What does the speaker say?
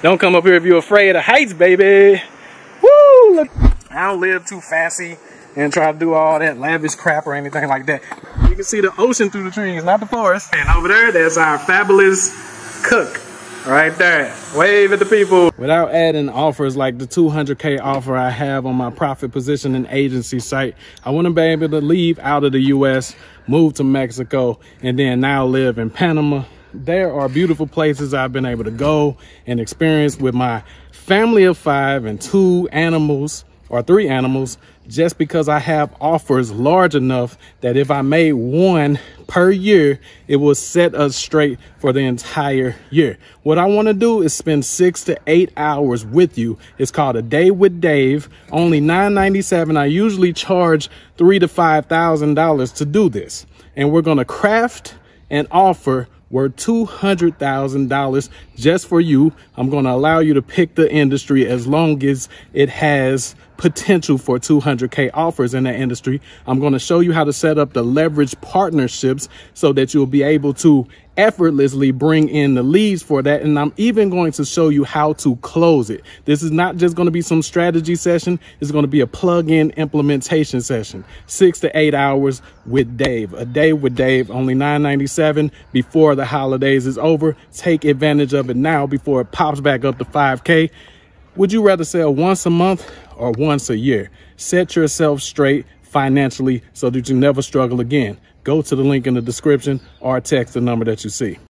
Don't come up here if you're afraid of heights, baby. Woo! Look. I don't live too fancy and try to do all that lavish crap or anything like that. You can see the ocean through the trees, not the forest. And over there, there's our fabulous cook right there. Wave at the people. Without adding offers like the 200K offer I have on my profit positioning agency site, I want to be able to leave out of the US, move to Mexico, and then now live in Panama. There are beautiful places I've been able to go and experience with my family of five and two animals or three animals just because I have offers large enough that if I made one per year, it will set us straight for the entire year. What I want to do is spend six to eight hours with you. It's called a day with Dave, only $9.97. I usually charge three to five thousand dollars to do this. And we're gonna craft an offer worth $200,000 just for you. I'm going to allow you to pick the industry as long as it has potential for 200K offers in that industry. I'm going to show you how to set up the leverage partnerships so that you'll be able to effortlessly bring in the leads for that. And I'm even going to show you how to close it. This is not just going to be some strategy session. It's going to be a plug-in implementation session, six to eight hours with Dave, a day with Dave, only 997 before the holidays is over. Take advantage of it now before it pops back up to 5K. Would you rather sell once a month or once a year? Set yourself straight financially so that you never struggle again. Go to the link in the description or text the number that you see.